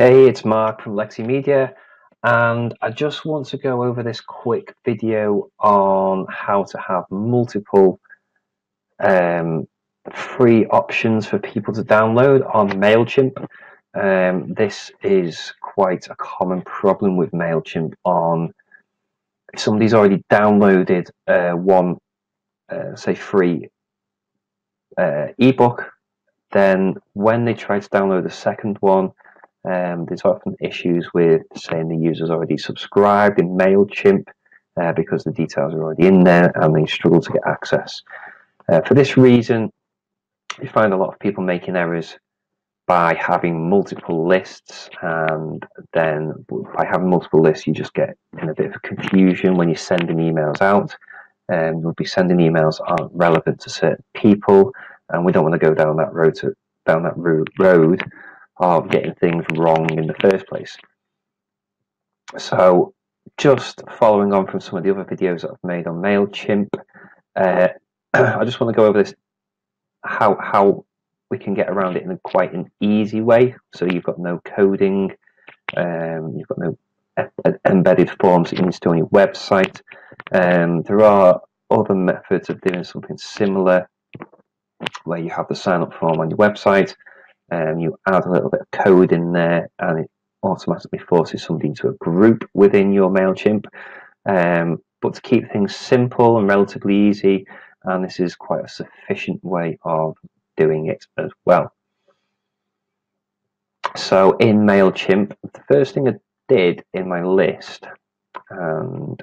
Hey, it's Mark from Lexi Media, and I just want to go over this quick video on how to have multiple um, free options for people to download on MailChimp. Um, this is quite a common problem with MailChimp on if somebody's already downloaded uh, one, uh, say, free uh, ebook, then when they try to download the second one, um, there's often issues with saying the user's already subscribed in MailChimp uh, because the details are already in there and they struggle to get access. Uh, for this reason, you find a lot of people making errors by having multiple lists and then by having multiple lists you just get in a bit of confusion when you're sending emails out and um, we'll be sending emails aren't relevant to certain people and we don't want to go down that road to down that road of getting things wrong in the first place. So just following on from some of the other videos that I've made on MailChimp, uh, I just want to go over this, how, how we can get around it in a quite an easy way. So you've got no coding, um, you've got no embedded forms that you do on your website. Um, there are other methods of doing something similar where you have the sign up form on your website um, you add a little bit of code in there and it automatically forces somebody into a group within your MailChimp. Um, but to keep things simple and relatively easy, and this is quite a sufficient way of doing it as well. So in MailChimp, the first thing I did in my list, and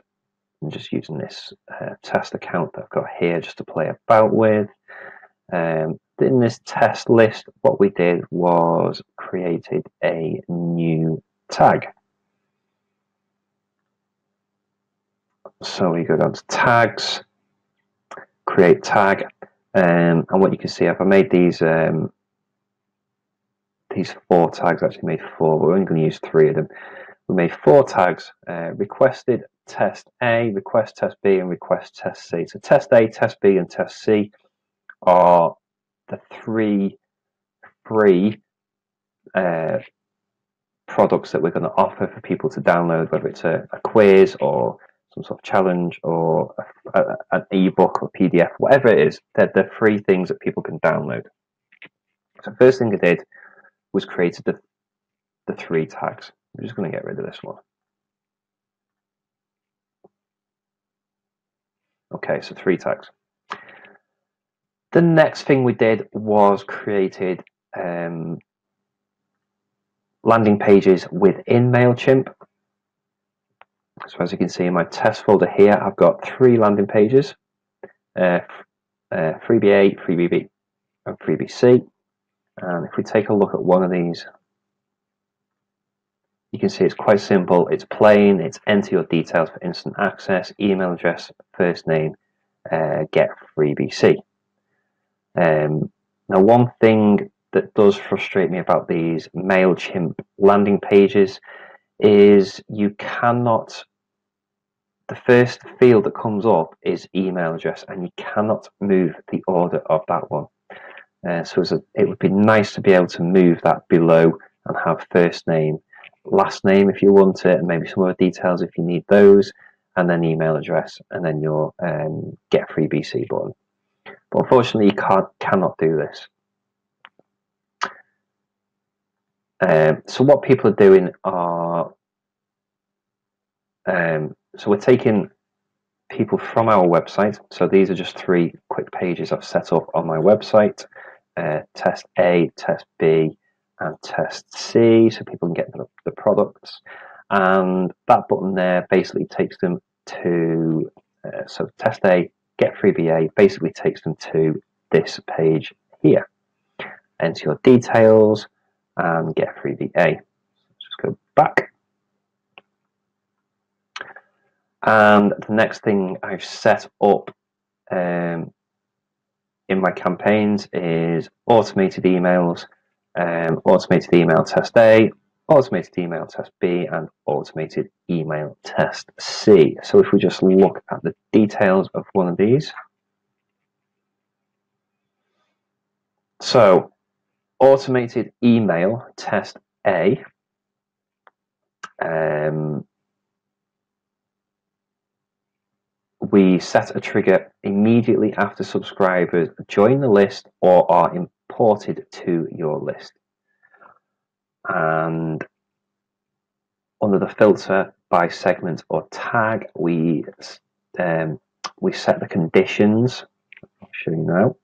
I'm just using this uh, test account that I've got here just to play about with. Um, in this test list, what we did was created a new tag. So we go down to tags, create tag, um, and what you can see, if I made these um, these four tags, actually made four, but we're only going to use three of them. We made four tags, uh, requested test A, request test B, and request test C. So test A, test B, and test C are the three free uh, products that we're going to offer for people to download, whether it's a, a quiz or some sort of challenge or a, a, an ebook or PDF, whatever it is, they're, they're free things that people can download. So first thing I did was created the, the three tags. I'm just going to get rid of this one. Okay, so three tags. The next thing we did was created um, landing pages within MailChimp. So as you can see in my test folder here, I've got three landing pages, uh, uh, freebie A, freebie B, and freebie C. And if we take a look at one of these, you can see it's quite simple. It's plain. It's enter your details for instant access, email address, first name, uh, get freebie C. Um, now, one thing that does frustrate me about these MailChimp landing pages is you cannot, the first field that comes up is email address, and you cannot move the order of that one. Uh, so a, it would be nice to be able to move that below and have first name, last name if you want it, and maybe some other details if you need those, and then email address, and then your um, get freebie C button. But unfortunately, you can't, cannot do this. Um, so what people are doing are, um, so we're taking people from our website. So these are just three quick pages I've set up on my website. Uh, test A, test B, and test C, so people can get the, the products. And that button there basically takes them to, uh, so test A, get freebie A basically takes them to this page here. Enter your details and get freebie A. Just go back. And the next thing I've set up um, in my campaigns is automated emails, um, automated email test A, automated email test B and automated email test C. So if we just look at the details of one of these. So automated email test A um, we set a trigger immediately after subscribers join the list or are imported to your list. And under the filter by segment or tag, we um, we set the conditions. I'll show you now.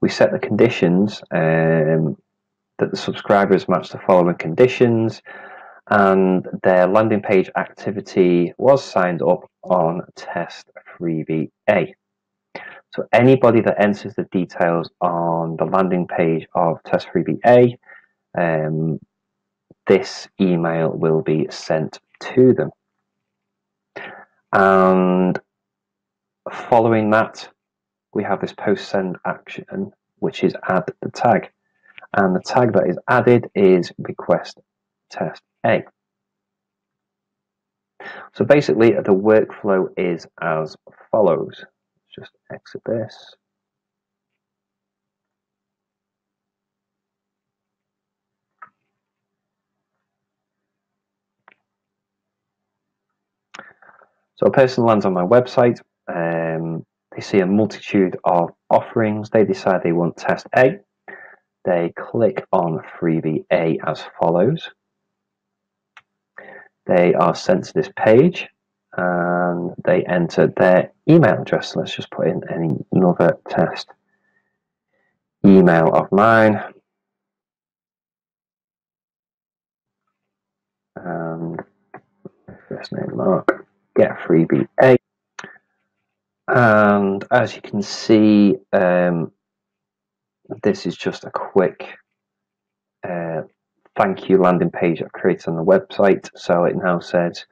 We set the conditions um, that the subscribers match the following conditions and their landing page activity was signed up on test freebie A. So anybody that enters the details on the landing page of test freebie A, um, this email will be sent to them. And following that, we have this post send action, which is add the tag. And the tag that is added is request test A. So basically the workflow is as follows. Just exit this. So a person lands on my website, um, they see a multitude of offerings, they decide they want test A, they click on freebie A as follows. They are sent to this page and they enter their email address. Let's just put in any another test email of mine. And first name Mark, get freebie A. And as you can see, um, this is just a quick uh, thank you landing page I've created on the website. So it now says,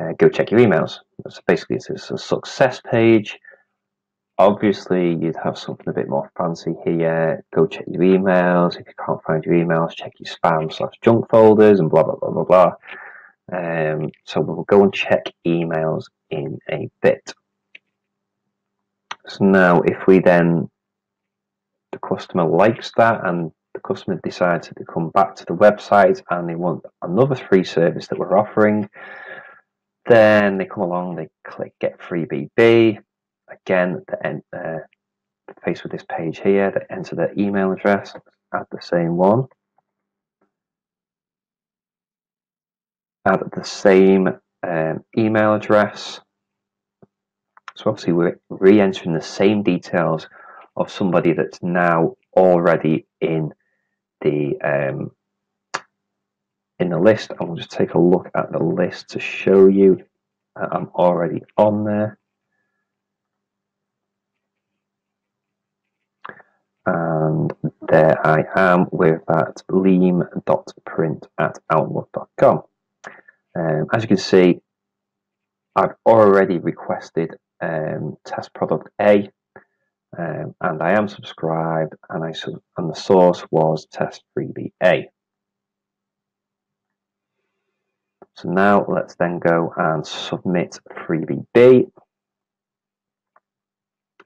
uh, go check your emails. So basically, it's a success page. Obviously, you'd have something a bit more fancy here. Go check your emails. If you can't find your emails, check your spam slash junk folders and blah, blah, blah, blah, blah. Um, so we'll go and check emails in a bit. So now if we then, the customer likes that and the customer decides to come back to the website and they want another free service that we're offering, then they come along, they click get freebie B. Again, the uh, face with this page here, they enter their email address, add the same one. Add the same um, email address. So obviously we're re-entering the same details of somebody that's now already in the um, in the list. I'll just take a look at the list to show you I'm already on there. And there I am with that leam.print at outlook.com. Um, as you can see, I've already requested um, test product A um, and I am subscribed and I and the source was test freebie A. So now let's then go and submit freebie B.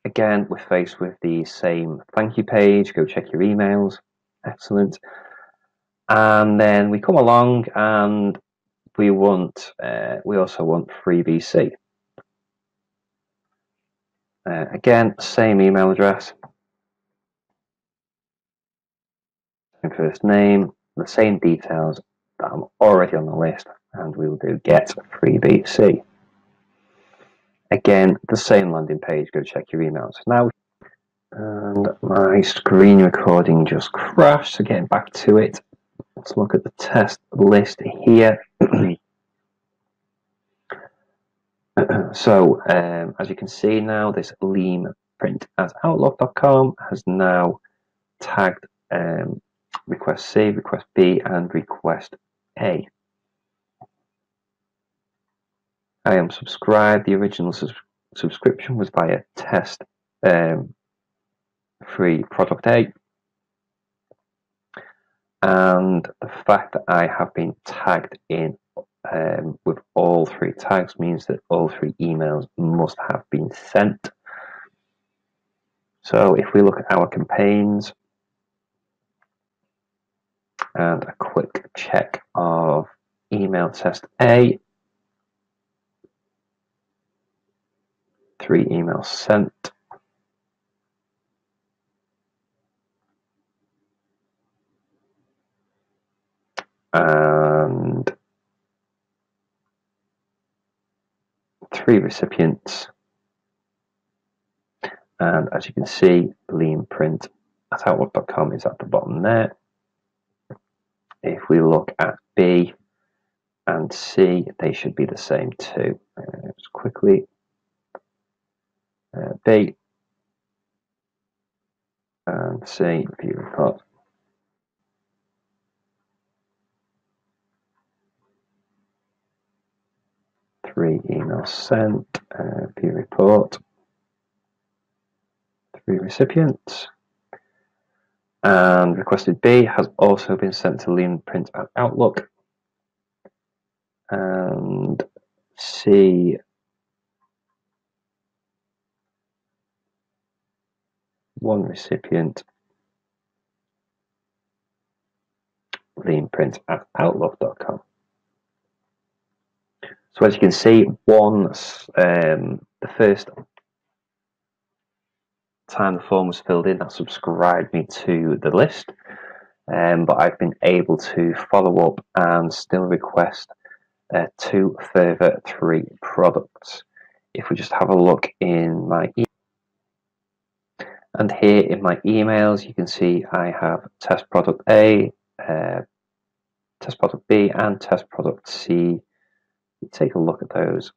Again, we're faced with the same thank you page. Go check your emails. Excellent. And then we come along and we want, uh, we also want freebie C. Uh, again, same email address, same first name, the same details that I'm already on the list, and we will do get freebie C. Again, the same landing page, go check your emails. Now, and my screen recording just crashed, so getting back to it, let's look at the test list here. so um, as you can see now, this leam print at outlook.com has now tagged um, request C, request B, and request A. I am subscribed. The original subscription was via test um, free product A. And the fact that I have been tagged in um, with all three tags means that all three emails must have been sent. So if we look at our campaigns, and a quick check of email test A. Three emails sent. And three recipients. And as you can see, Liam print at outlook.com is at the bottom there. If we look at B and C, they should be the same too. Uh, just quickly, uh, B and C, view report. Three emails sent, uh, view report. Three recipients and requested B has also been sent to Liam Print at Outlook. And C one recipient Liam Print at Outlook.com. So as you can see, once um, the first time the form was filled in, that subscribed me to the list. Um, but I've been able to follow up and still request uh, two further three products. If we just have a look in my e and here in my emails, you can see I have test product A, uh, test product B, and test product C. You take a look at those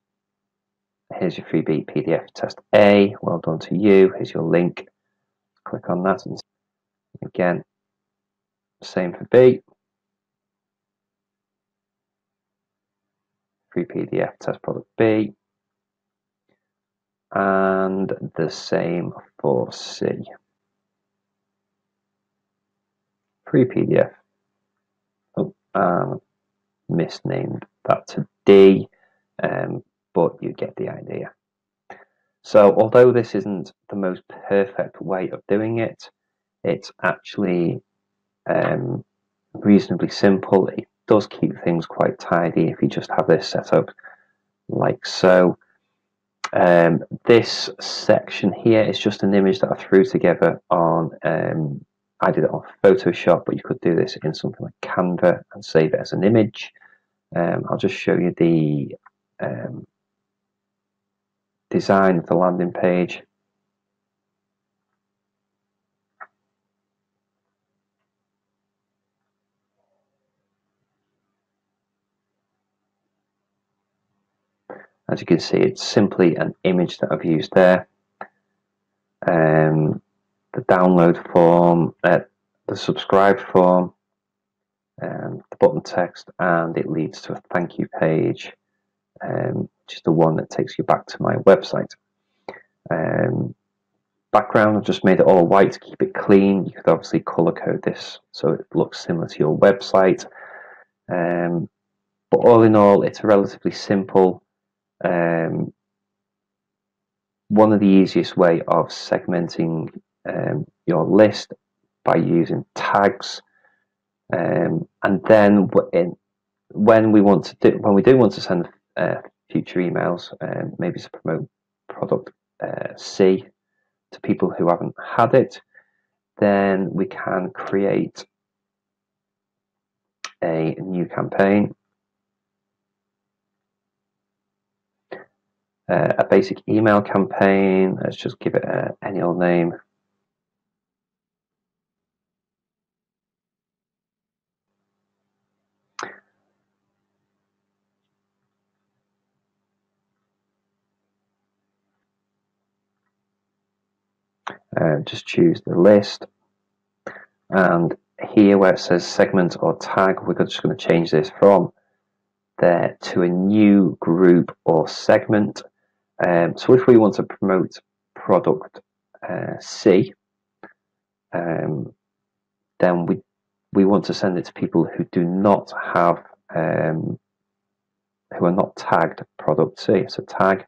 Here's your freebie PDF test A. Well done to you. Here's your link. Click on that and again, same for B. Free PDF test product B. And the same for C. Free PDF. Oh, um, misnamed that to D. Um, but you get the idea. So although this isn't the most perfect way of doing it, it's actually um, reasonably simple. It does keep things quite tidy if you just have this set up like so. Um, this section here is just an image that I threw together on, um, I did it on Photoshop, but you could do this in something like Canva and save it as an image. Um, I'll just show you the um, design of the landing page. As you can see, it's simply an image that I've used there. Um, the download form, uh, the subscribe form, um, the button text, and it leads to a thank you page um, which is the one that takes you back to my website. Um, background, I've just made it all white to keep it clean. You could obviously color code this so it looks similar to your website. Um, but all in all, it's a relatively simple, um, one of the easiest way of segmenting um, your list by using tags. Um, and then in, when we want to do, when we do want to send uh, future emails, um, maybe to promote product uh, C to people who haven't had it, then we can create a new campaign, uh, a basic email campaign. Let's just give it a, any old name. uh, just choose the list and here where it says segment or tag we're just going to change this from there to a new group or segment um, so if we want to promote product uh, C um, then we we want to send it to people who do not have um, who are not tagged product C so tag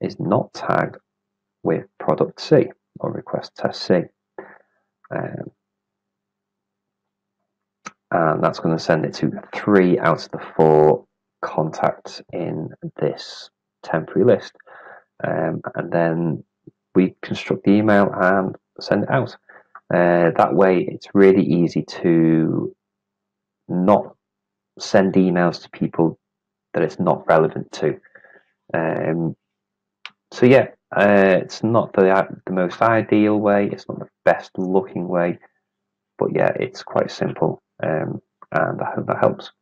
is not tagged with product C or request test C. Um, and that's going to send it to three out of the four contacts in this temporary list. Um, and then we construct the email and send it out. Uh, that way, it's really easy to not send emails to people that it's not relevant to. Um, so yeah, uh, it's not the the most ideal way. It's not the best looking way, but yeah, it's quite simple, um, and I hope that helps.